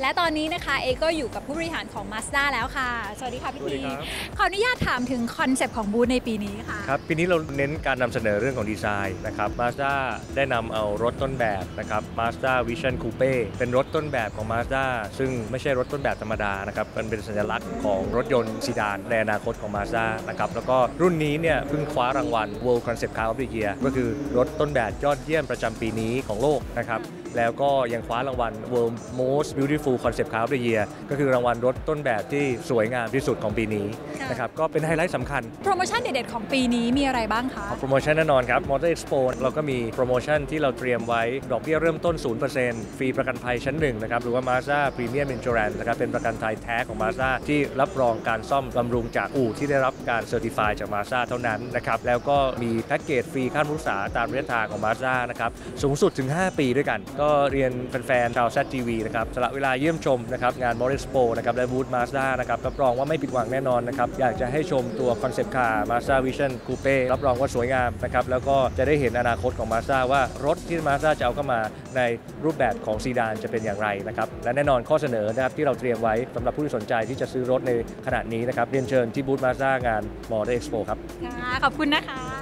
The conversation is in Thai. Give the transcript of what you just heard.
และตอนนี้นะคะเอก็อยู่กับผู้บริหารของ Mazda แล้วค่ะ สวัสดีค่ะพี่สวัสดีทีครับ ขออนุญาตถามถึงคอนเซปต์ของบูธในปีนี้ค่ะ ครับปีนี้เราเน้นการนำเสนอเรื่องของดีไซน์นะครับ Mazda ได้นำเอารถต้นแบบนะครับ Mazda Vision Coupe เป็นรถต้นแบบของ Mazda ซึ่งไม่ใช่รถต้นแบบธรรมดานะครับมันเป็นสัญลักษณ์ของรถยนต์ซีดานในอนาคตของ Mazda นะครับแล้วก็รุ่นนี้เนี่ยเพิ่งคว้ารางวัล World Concept Car of the Year ก็คือรถต้นแบบยอดเยี่ยมประจำปีนี้ของโลกนะครับ แล้วก็ยังคว้ารางวัล World Most Beautiful Concept Car of the Year ก็คือรางวัลรถต้นแบบที่สวยงามที่สุดของปีนี้ค่ะนะครับก็เป็นไฮไลท์สำคัญ โปรโมชั่นเด็ดๆของปีนี้มีอะไรบ้างคะ โปรโมชั่นแน่นอนครับ Motor Expo เราก็มีโปรโมชั่นที่เราเตรียมไว้ ดอกเบี้ยเริ่มต้น 0%ฟรีประกันภัยชั้นหนึ่งนะครับหรือว่า Mazda Premium Insurance นะครับเป็นประกันภัยแท้ของ Mazda ที่รับรองการซ่อมบำรุงจากอู่ที่ได้รับการ certify จาก Mazda เท่านั้นนะครับแล้วก็มีแพ็กเกจฟรีค่ารักษาตามระยะทางของ Mazda นะครับสูงสุดถึง 5 ปีด้วยกันก็เรียนแฟนๆชาว ZTV นะครับสละเวลาเยี่ยมชมนะครับงาน Motor Expo นะครับและบูธ Mazda นะครับรับรองว่าไม่ผิดหวังแน่นอนนะครับอยากจะให้ชมตัว concept car Mazda Vision Coupe รับรองว่าสวยงามนะครับแล้วก็จะได้เห็นอนาคตของ Mazda ว่ารถที่ Mazda จะเอาเข้ามาในรูปแบบของซีดานจะเป็นอย่างไรนะครับและแน่นอนข้อเสนอนะครับที่เราเตรียมไว้สำหรับผู้ที่สนใจที่จะซื้อรถในขณะนี้นะครับเรียนเชิญที่บูธ Mazda งาน Motor Expo ครับขอบคุณนะคะ